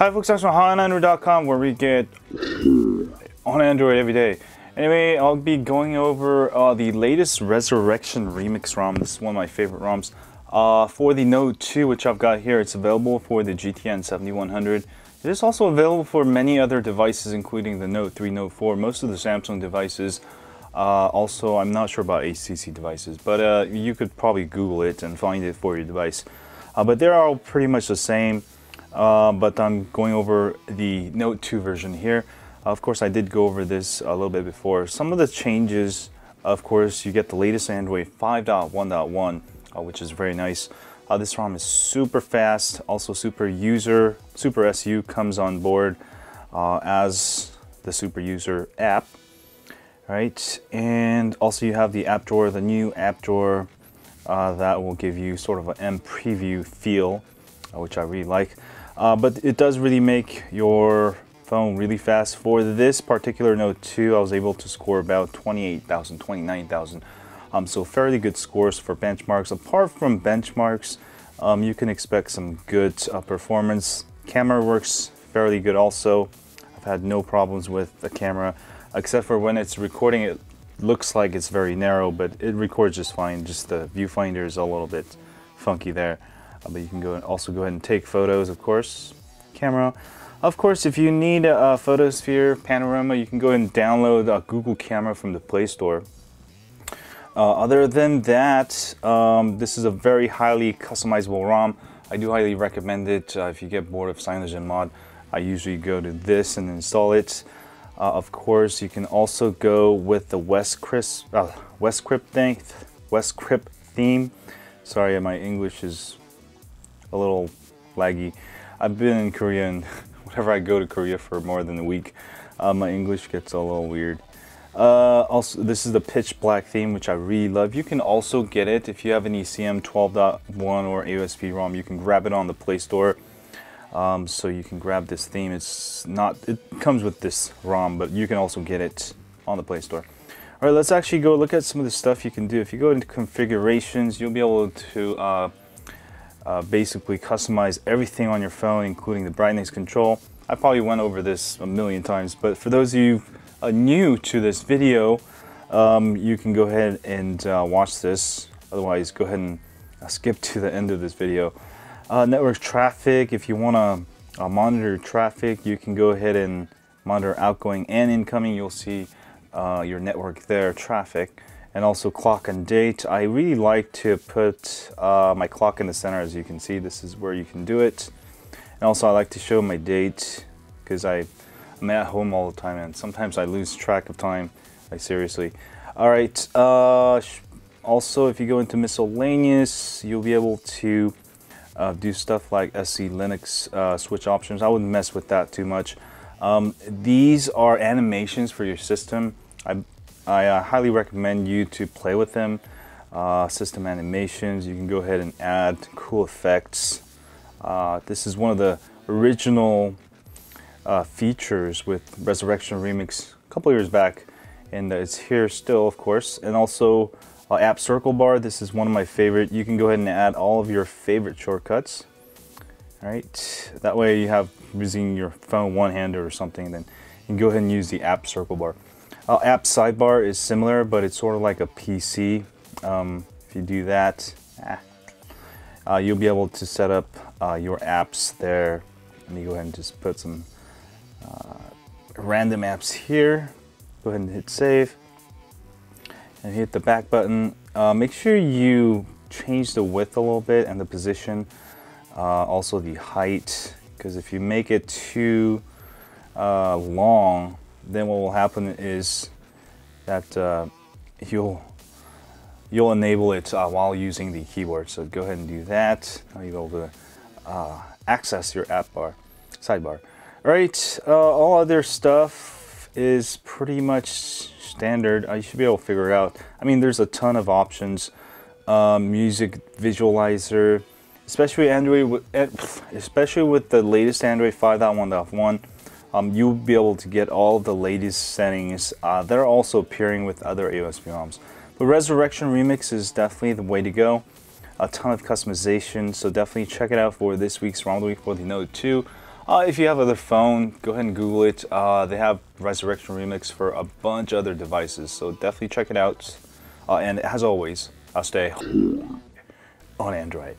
Hi folks, that's from HighOnAndroid.com where we get on Android every day. Anyway, I'll be going over uh, the latest Resurrection Remix ROM. This is one of my favorite ROMs. Uh, for the Note 2, which I've got here, it's available for the GT-N7100. It is also available for many other devices, including the Note 3, Note 4, most of the Samsung devices. Uh, also, I'm not sure about HTC devices, but uh, you could probably Google it and find it for your device. Uh, but they're all pretty much the same, uh, but I'm going over the Note 2 version here. of course, I did go over this a little bit before. Some of the changes, of course, you get the latest Android 5.1.1, uh, which is very nice. Uh, this ROM is super fast, also super user, SuperSU comes on board uh, as the super user app. Right, and also you have the app drawer, the new app drawer uh, that will give you sort of an M preview feel, uh, which I really like. Uh, but it does really make your phone really fast. For this particular Note 2, I was able to score about 28,000, 29,000 um, so fairly good scores for benchmarks. Apart from benchmarks, um, you can expect some good uh, performance. Camera works fairly good also. I've had no problems with the camera, except for when it's recording, it looks like it's very narrow, but it records just fine. Just the viewfinder is a little bit funky there. Uh, but you can go and also go ahead and take photos, of course. Camera. Of course, if you need a, Photosphere panorama, you can go and download a Google Camera from the Play Store. Uh, other than that, um, this is a very highly customizable ROM. I do highly recommend it. Uh, if you get bored of CyanogenMod, mod, I usually go to this and install it. Uh, of course, you can also go with the West Crisp, uh, West Crypt thing, West Crypt theme. Sorry, my English is a little laggy. I've been in Korea and whenever I go to Korea for more than a week, uh, my English gets a little weird. Uh, also, this is the pitch black theme, which I really love. You can also get it if you have an ECM 12.1 or AOSP ROM. You can grab it on the Play Store. Um, so you can grab this theme. It's not, it comes with this ROM, but you can also get it on the Play Store. All right, let's actually go look at some of the stuff you can do. If you go into configurations, you'll be able to uh, uh, basically customize everything on your phone, including the brightness control. I probably went over this a million times, but for those of you uh, new to this video, um, you can go ahead and uh, watch this. Otherwise, go ahead and uh, skip to the end of this video. Uh, network traffic, if you want to uh, monitor traffic, you can go ahead and monitor outgoing and incoming. You'll see your network there, traffic. And also clock and date. I really like to put my clock in the center. As you can see, this is where you can do it. And also I like to show my date because I I'm at home all the time and sometimes I lose track of time, like seriously. All right, uh, also if you go into miscellaneous, you'll be able to uh, do stuff like SELinux uh, switch options. I wouldn't mess with that too much. Um, these are animations for your system. I, I uh, highly recommend you to play with them. Uh, system animations, you can go ahead and add cool effects. Uh, this is one of the original uh, features with Resurrection Remix a couple years back, and it's here still, of course. And also uh, app circle bar. This is one of my favorite. You can go ahead and add all of your favorite shortcuts. All right, that way you have using your phone one-handed or something, then you can go ahead and use the app circle bar. Uh, app sidebar is similar, but it's sort of like a PC. Um, if you do that, ah, uh, you'll be able to set up uh, your apps there. Let me go ahead and just put some uh, random apps here. Go ahead and hit save and hit the back button. Uh, make sure you change the width a little bit and the position, uh, also the height, because if you make it too long, then what will happen is that uh, you'll you'll enable it uh, while using the keyboard. So go ahead and do that. Now you'll be able to uh, access your app bar, sidebar. Right, uh, all other stuff is pretty much standard. you should be able to figure it out. I mean, there's a ton of options. Um, music visualizer, especially Android, eh, especially with the latest Android 5.1.1, um, you'll be able to get all the latest settings. Uh, they're also appearing with other AOSP ROMs. But Resurrection Remix is definitely the way to go. A ton of customization, so definitely check it out for this week's ROM of the Week for the Note 2. Uh, if you have other phone, go ahead and Google it. Uh, they have Resurrection Remix for a bunch of other devices, so definitely check it out. Uh, and as always, I'll stay on Android.